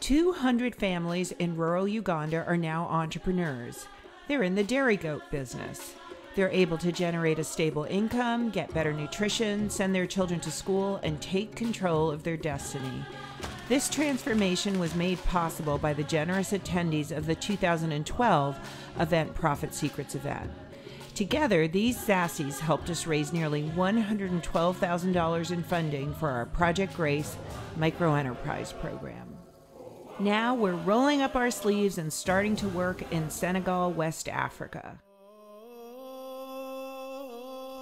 Two hundred families in rural Uganda are now entrepreneurs. They're in the dairy goat business. They're able to generate a stable income, get better nutrition, send their children to school, and take control of their destiny. This transformation was made possible by the generous attendees of the 2012 Event Profit Secrets event. Together, these Sassies helped us raise nearly $112,000 in funding for our Project Grace microenterprise program. Now we're rolling up our sleeves and starting to work in Senegal, West Africa.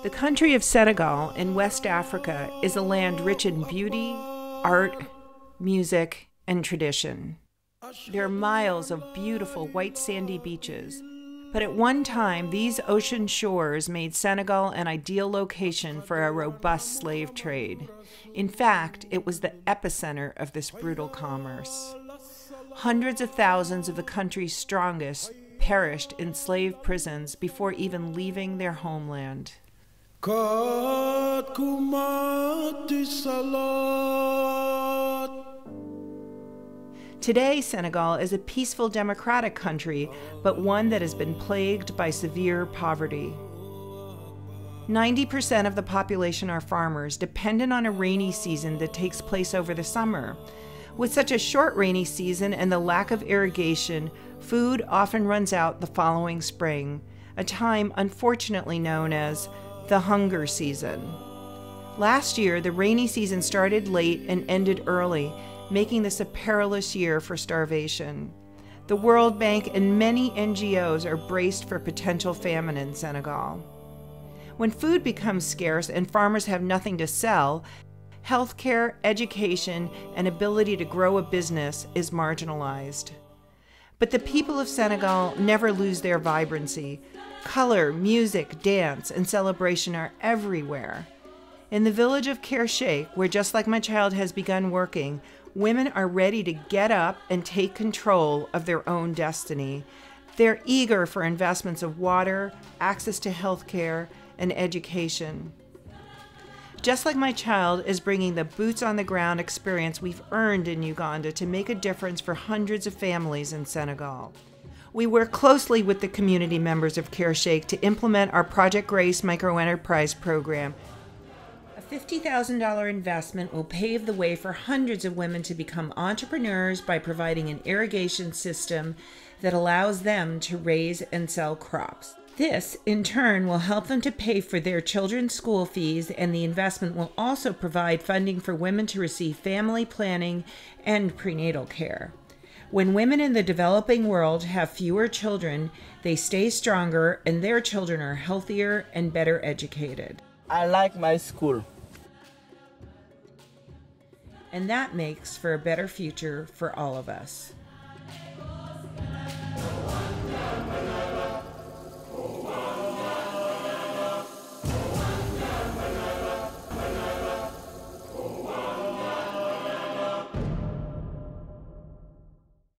The country of Senegal in West Africa is a land rich in beauty, art, music, and tradition. There are miles of beautiful white sandy beaches, but at one time these ocean shores made Senegal an ideal location for a robust slave trade. In fact, it was the epicenter of this brutal commerce. Hundreds of thousands of the country's strongest perished in slave prisons before even leaving their homeland. Today, Senegal is a peaceful democratic country, but one that has been plagued by severe poverty. 90% of the population are farmers, dependent on a rainy season that takes place over the summer. With such a short rainy season and the lack of irrigation, food often runs out the following spring, a time unfortunately known as the hunger season. Last year, the rainy season started late and ended early, making this a perilous year for starvation. The World Bank and many NGOs are braced for potential famine in Senegal. When food becomes scarce and farmers have nothing to sell, healthcare, education, and ability to grow a business is marginalized. But the people of Senegal never lose their vibrancy. Color, music, dance, and celebration are everywhere. In the village of Kersheikh, where just like my child has begun working, women are ready to get up and take control of their own destiny. They're eager for investments of water, access to health care, and education. Just like my child is bringing the boots on the ground experience we've earned in Uganda to make a difference for hundreds of families in Senegal. We work closely with the community members of Kersheikh to implement our Project Grace microenterprise program. A $50,000 investment will pave the way for hundreds of women to become entrepreneurs by providing an irrigation system that allows them to raise and sell crops. This, in turn, will help them to pay for their children's school fees, and the investment will also provide funding for women to receive family planning and prenatal care. When women in the developing world have fewer children, they stay stronger and their children are healthier and better educated. I like my school. And that makes for a better future for all of us.